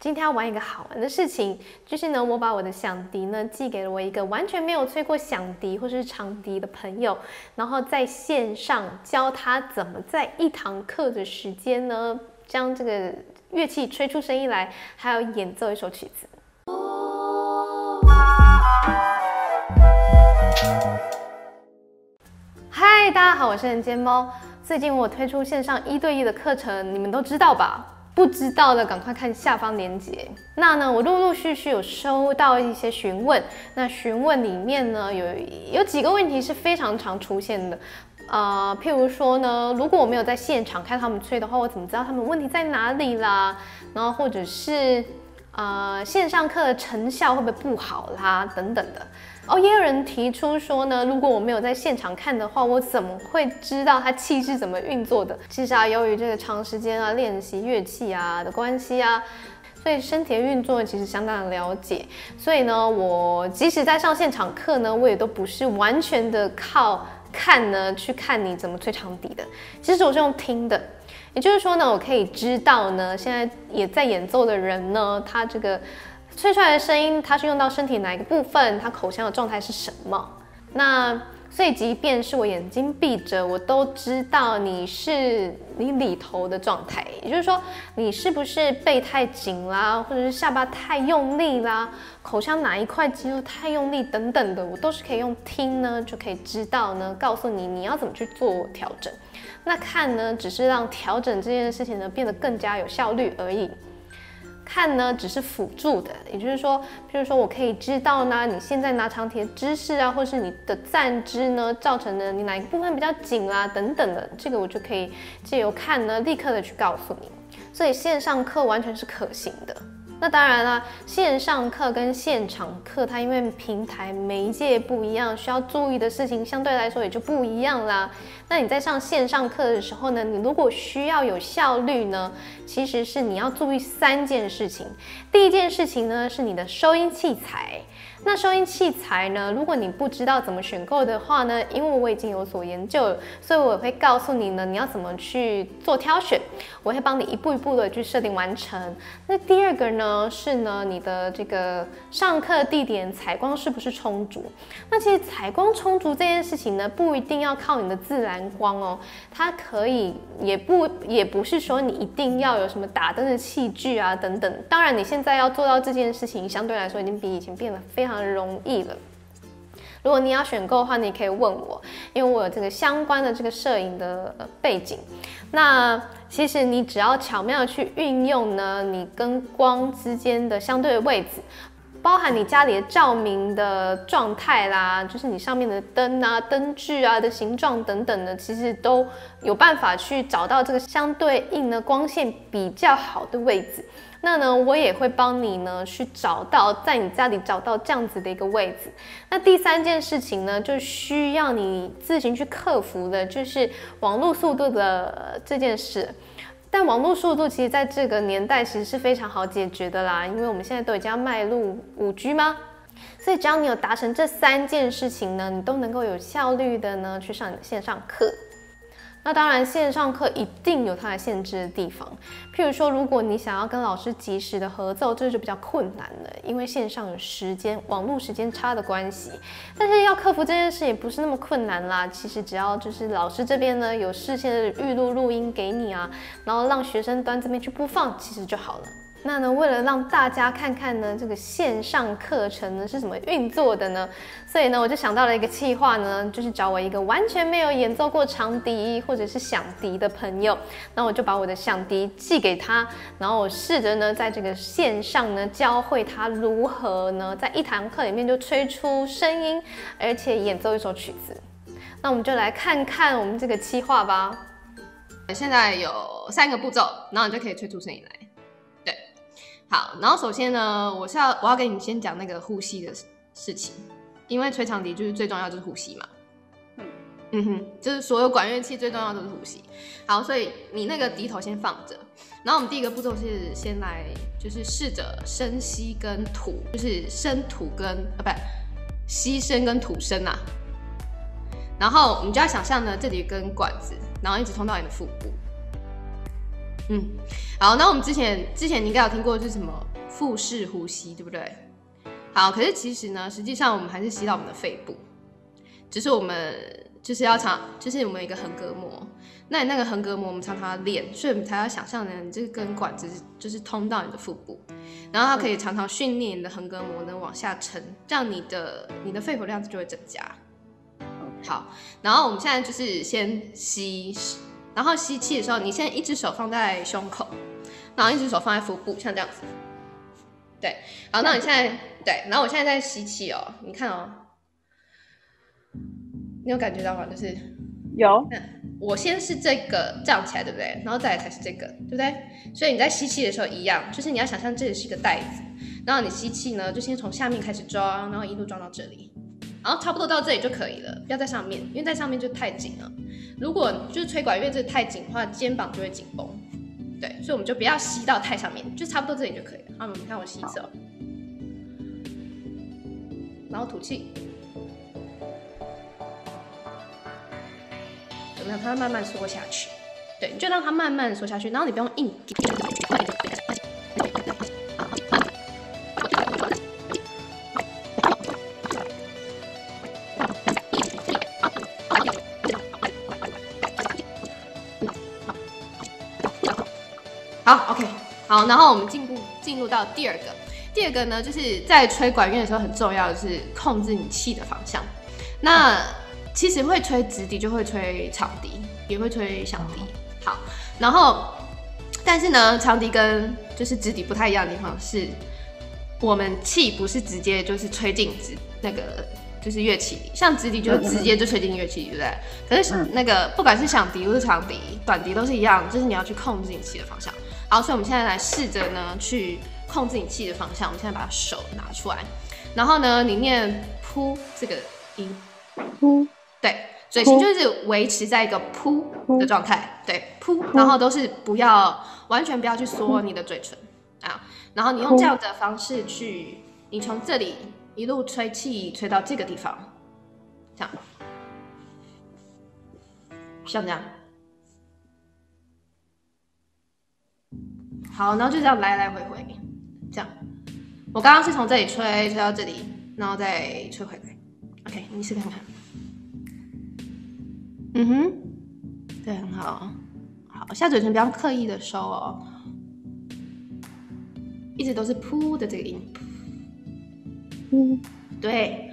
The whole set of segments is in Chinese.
今天要玩一个好玩的事情，就是呢，我把我的响笛呢寄给了我一个完全没有吹过响笛或是长笛的朋友，然后在线上教他怎么在一堂课的时间呢，将这个乐器吹出声音来，还有演奏一首曲子。嗨，大家好，我是人间猫。最近我推出线上一对一的课程，你们都知道吧？不知道的赶快看下方链接。那呢，我陆陆续续有收到一些询问，那询问里面呢，有有几个问题是非常常出现的，呃，譬如说呢，如果我没有在现场看他们吹的话，我怎么知道他们问题在哪里啦？然后或者是呃，线上课的成效会不会不好啦？等等的。哦，也有人提出说呢，如果我没有在现场看的话，我怎么会知道它气是怎么运作的？其实啊，由于这个长时间啊练习乐器啊的关系啊，所以身体的运作其实相当的了解。所以呢，我即使在上现场课呢，我也都不是完全的靠看呢去看你怎么吹长笛的。其实我是用听的，也就是说呢，我可以知道呢，现在也在演奏的人呢，他这个。吹出来的声音，他是用到身体哪一个部分？他口腔的状态是什么？那所以，即便是我眼睛闭着，我都知道你是你里头的状态。也就是说，你是不是背太紧啦，或者是下巴太用力啦，口腔哪一块肌肉太用力等等的，我都是可以用听呢，就可以知道呢，告诉你你要怎么去做调整。那看呢，只是让调整这件事情呢变得更加有效率而已。看呢，只是辅助的，也就是说，譬如说我可以知道呢，你现在拿长笛的姿势啊，或是你的站姿呢，造成的你哪一个部分比较紧啊，等等的，这个我就可以借由看呢，立刻的去告诉你。所以线上课完全是可行的。那当然啦，线上课跟现场课，它因为平台媒介不一样，需要注意的事情相对来说也就不一样啦。那你在上线上课的时候呢，你如果需要有效率呢，其实是你要注意三件事情。第一件事情呢，是你的收音器材。那收音器材呢？如果你不知道怎么选购的话呢，因为我已经有所研究，所以我会告诉你呢，你要怎么去做挑选，我会帮你一步一步的去设定完成。那第二个呢，是呢，你的这个上课地点采光是不是充足？那其实采光充足这件事情呢，不一定要靠你的自然光哦，它可以也不也不是说你一定要有什么打灯的器具啊等等。当然你现在要做到这件事情，相对来说已经比以前变得非常。非常容易了。如果你要选购的话，你可以问我，因为我有这个相关的这个摄影的背景。那其实你只要巧妙的去运用呢，你跟光之间的相对位置，包含你家里的照明的状态啦，就是你上面的灯啊、灯具啊的形状等等的，其实都有办法去找到这个相对应的光线比较好的位置。那呢，我也会帮你呢去找到，在你家里找到这样子的一个位置。那第三件事情呢，就需要你自行去克服的，就是网络速度的这件事。但网络速度其实在这个年代其实是非常好解决的啦，因为我们现在都已经要迈入五 G 吗？所以只要你有达成这三件事情呢，你都能够有效率的呢去上你的线上课。那当然，线上课一定有它的限制的地方。譬如说，如果你想要跟老师及时的合奏，这就比较困难了，因为线上有时间、网络时间差的关系。但是要克服这件事也不是那么困难啦。其实只要就是老师这边呢有事先的预录录音给你啊，然后让学生端这边去播放，其实就好了。那呢，为了让大家看看呢，这个线上课程呢是怎么运作的呢？所以呢，我就想到了一个计划呢，就是找我一个完全没有演奏过长笛或者是响笛的朋友，那我就把我的响笛寄给他，然后我试着呢，在这个线上呢，教会他如何呢，在一堂课里面就吹出声音，而且演奏一首曲子。那我们就来看看我们这个计划吧。现在有三个步骤，然后你就可以吹出声音来。好，然后首先呢，我是要我要跟你先讲那个呼吸的事情，因为吹长笛就是最重要就是呼吸嘛。嗯嗯哼，就是所有管乐器最重要的是呼吸。好，所以你那个笛头先放着，然后我们第一个步骤是先来就是试着深吸跟吐，就是深吐跟啊不吸声跟吐声啊。然后我们就要想象呢，这里有根管子，然后一直通到你的腹部。嗯，好，那我们之前之前你应该有听过，就是什么腹式呼吸，对不对？好，可是其实呢，实际上我们还是吸到我们的肺部，只是我们就是要常，就是我们有一个横膈膜，那你那个横膈膜我们常常练，所以我们才要想象呢，你这根管子就是通到你的腹部，然后它可以常常训练你的横膈膜能往下沉，这样你的你的肺活量就会增加。好，然后我们现在就是先吸，然后吸气的时候，你现在一只手放在胸口，然后一只手放在腹部，像这样子。对，好，那你现在对，然后我现在在吸气哦，你看哦，你有感觉到吗？就是有，我先是这个胀起来，对不对？然后再来才是这个，对不对？所以你在吸气的时候一样，就是你要想象这里是一个袋子，然后你吸气呢，就先从下面开始装，然后一路装到这里，然后差不多到这里就可以了，不要在上面，因为在上面就太紧了。如果就是吹管乐这太紧的话，肩膀就会紧绷。对，所以我们就不要吸到太上面，就差不多这里就可以了。好，你看我吸一次哦，然后吐气，有没有？它慢慢缩下去。对，你就让它慢慢缩下去，然后你不用硬。好，OK，好，然后我们进步进入到第二个，第二个呢，就是在吹管乐的时候很重要的是控制你气的方向。那其实会吹直笛就会吹长笛，也会吹响笛。好，然后但是呢，长笛跟就是直笛不太一样的地方是，我们气不是直接就是吹进直那个就是乐器里，像直笛就直接就吹进乐器里，对不对？可是那个不管是响笛或是长笛、短笛都是一样，就是你要去控制你气的方向。好，所以我们现在来试着呢，去控制你气的方向。我们现在把手拿出来，然后呢，你念噗这个音，噗，对，嘴型就是维持在一个噗的状态，对，噗，然后都是不要完全不要去缩你的嘴唇啊，然后你用这样的方式去，你从这里一路吹气吹到这个地方，这样，像这样。好，然后就这样来来回回，这样。我刚刚是从这里吹吹到这里，然后再吹回来。OK，你试看看。嗯哼，对，很好。好，下嘴唇不要刻意的收哦，一直都是噗的这个音。噗，对，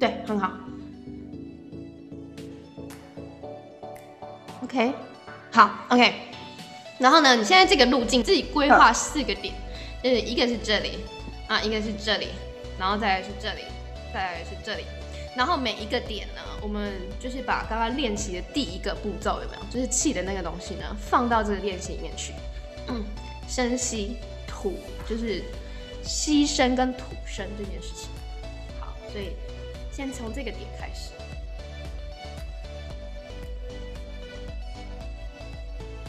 对，很好。OK，好，OK，然后呢，你现在这个路径自己规划四个点，就是一个是这里啊，一个是这里，然后再来是这里，再来是这里，然后每一个点呢，我们就是把刚刚练习的第一个步骤有没有，就是气的那个东西呢，放到这个练习里面去，嗯，深吸吐，就是吸声跟吐声这件事情。好，所以先从这个点开始。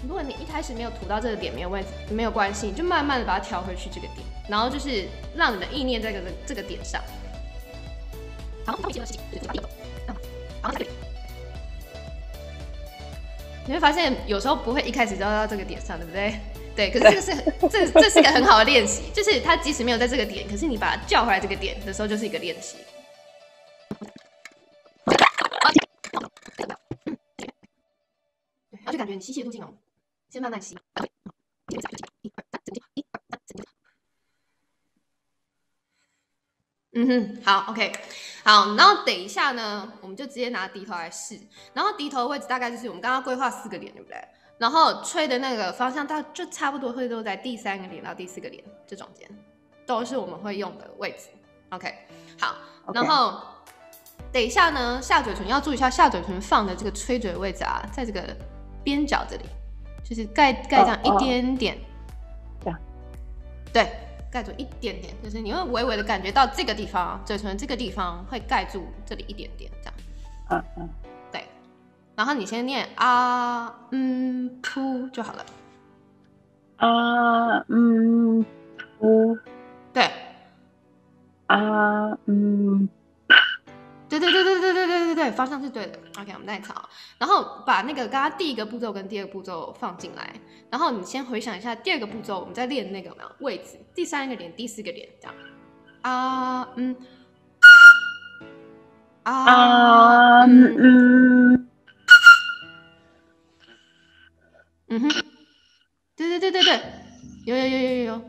如果你一开始没有涂到这个点，没有问没有关系，你就慢慢的把它调回去这个点，然后就是让你的意念在这个这个点上。好，他会的事情，好，你会发现有时候不会一开始就到这个点上，对不对？对，可是这个是这这是一个很好的练习，就是他即使没有在这个点，可是你把它叫回来这个点的时候，就是一个练习。然后就感觉你吸气的路径哦。先慢慢吸，嗯哼，好，OK，好，然后等一下呢，我们就直接拿笛头来试，然后笛头的位置大概就是我们刚刚规划四个点，对不对？然后吹的那个方向，到就差不多会都在第三个点到第四个点这中间，都是我们会用的位置，OK，好，然后等一下呢，下嘴唇要注意一下下嘴唇放的这个吹嘴的位置啊，在这个边角这里。就是盖盖这样一点点，这样，对，盖住一点点，就是你会微微的感觉到这个地方，嘴唇这个地方会盖住这里一点点，这样，嗯嗯，对，然后你先念啊嗯噗就好了，啊嗯噗，对，啊嗯，对对对对对对对对对，方向是对的。OK，我们再查，然后把那个刚刚第一个步骤跟第二个步骤放进来，然后你先回想一下第二个步骤，我们在练那个有没有？位置？第三个点，第四个点，这样。啊，嗯，啊，嗯嗯，嗯哼，对对对对对，有有有有有有，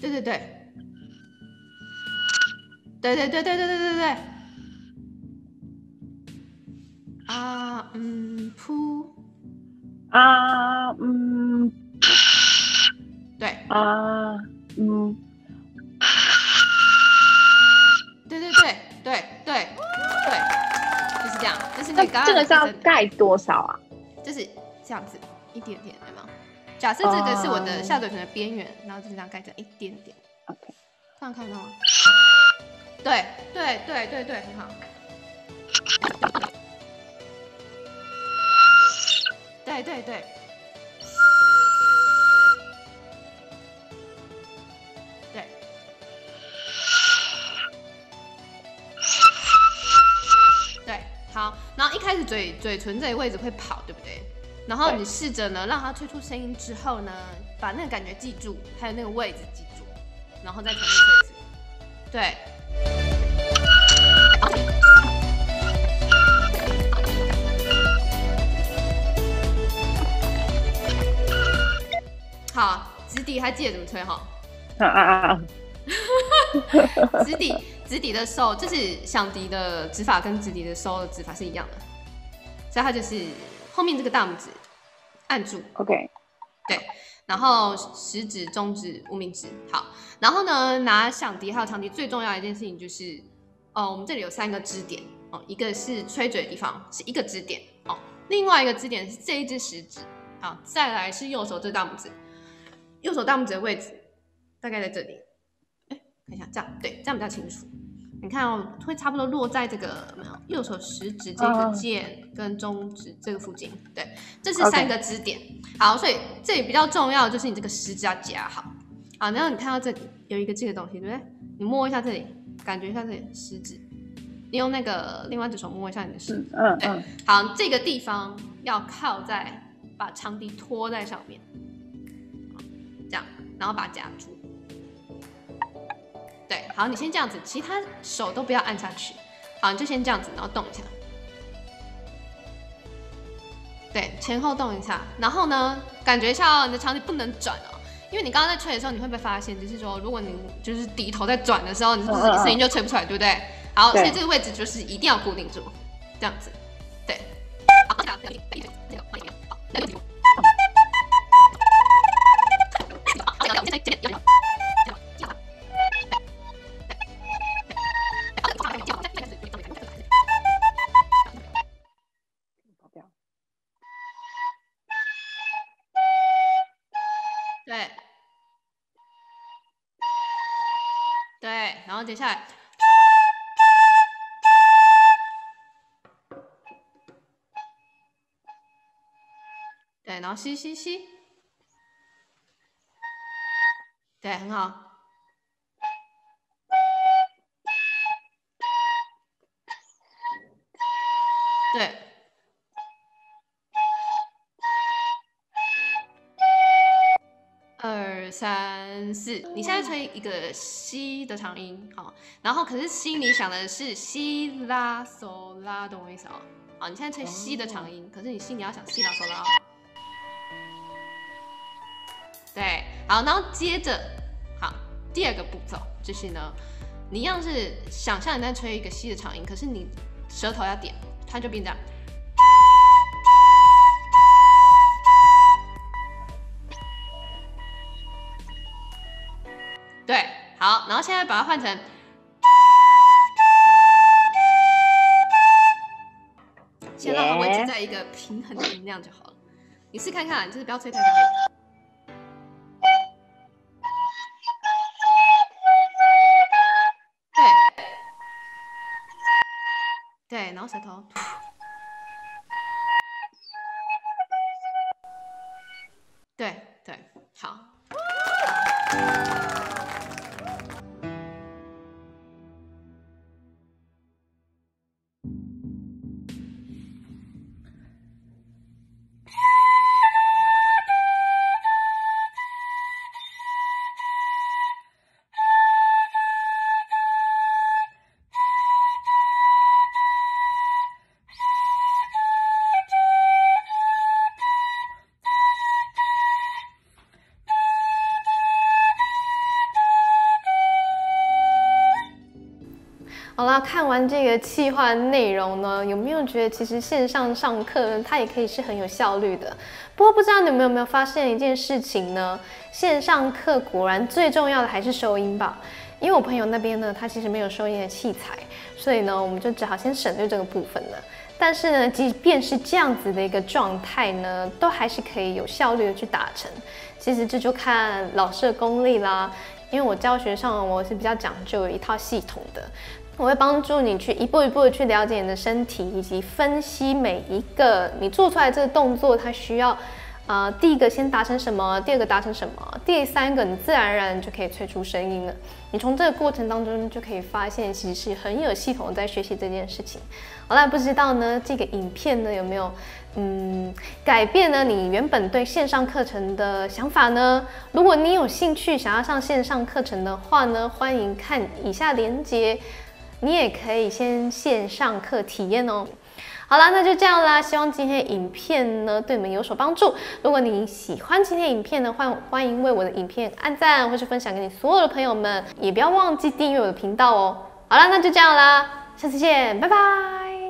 对对对。对对对对对对对对，啊嗯噗，啊嗯，对。啊嗯，对对对对对对，就是这样，就是你刚刚这个是要的盖多少啊？就是这样子一点点，对吗？假设这个是我的下嘴唇的边缘，然后就这样盖着一点点。OK 这样看到吗？对对对对对，很好。对对对。对。对，好，然后一开始嘴嘴唇这里位置会跑，对不对？然后你试着呢，让它吹出声音之后呢，把那个感觉记住，还有那个位置记住，然后再重新吹一次。对。直笛还记得怎么吹哈？啊啊啊！直笛直笛的收就是响笛的指法跟直笛的收的指法是一样的，所以它就是后面这个大拇指按住，OK，对，然后食指、中指、无名指，好，然后呢，拿响笛还有长笛最重要的一件事情就是，哦，我们这里有三个支点哦，一个是吹嘴的地方是一个支点哦，另外一个支点是这一只食指，好，再来是右手这大拇指，右手大拇指的位置大概在这里，哎，看一下，这样对，这样比较清楚。你看哦，会差不多落在这个没有右手食指这个哦键跟中指这个附近，对，这是三个支点。好，所以这里比较重要的就是你这个食指要夹好。好，然后你看到这里有一个这个东西，对不对？你摸一下这里，感觉一下这里食指，你用那个另外一只手摸一下你的食指。嗯好，这个地方要靠在把长笛托在上面，然后把它夹住。对，好，你先这样子，其他手都不要按下去。好，你就先这样子，然后动一下。对，前后动一下，然后呢，感觉一下哦，你的长笛不能转哦，因为你刚刚在吹的时候，你会不会发现，就是说，如果你就是低头在转的时候，你是不是嗯嗯嗯声音就吹不出来，对不对？好，所以这个位置就是一定要固定住，这样子。接下来，对，然后吸吸吸，对，很好。对。三四，你现在吹一个西的长音，好，然后可是西你想的是西拉嗦拉，懂我意思哦？好，你现在吹西的长音，可是你心里要想西拉嗦拉哦。对，好，然后接着，好，第二个步骤就是呢，你一样是想象你在吹一个西的长音，可是你舌头要点，它就变这样。好，然后现在把它换成，先让它维持在一个平衡的音量就好了。你试看看，就是不要吹太大。对，对，然后舌头。对对，好。好啦，看完这个企划内容呢，有没有觉得其实线上上课它也可以是很有效率的？不过不知道你们有没有发现一件事情呢？线上课果然最重要的还是收音吧。因为我朋友那边呢，他其实没有收音的器材，所以呢，我们就只好先省略这个部分了。但是呢，即便是这样子的一个状态呢，都还是可以有效率的去达成。其实这就看老师的功力啦。因为我教学上我是比较讲究一套系统的，我会帮助你去一步一步的去了解你的身体，以及分析每一个你做出来这个动作，它需要。啊，第一个先达成什么？第二个达成什么？第三个你自然而然就可以催出声音了。你从这个过程当中就可以发现，其实是很有系统在学习这件事情。好了，不知道呢，这个影片呢有没有嗯改变呢你原本对线上课程的想法呢？如果你有兴趣想要上线上课程的话呢，欢迎看以下链接，你也可以先线上课体验哦。好啦，那就这样啦。希望今天的影片呢对你们有所帮助。如果你喜欢今天影片的话，欢迎为我的影片按赞，或是分享给你所有的朋友们。也不要忘记订阅我的频道哦。好啦，那就这样啦，下次见，拜拜。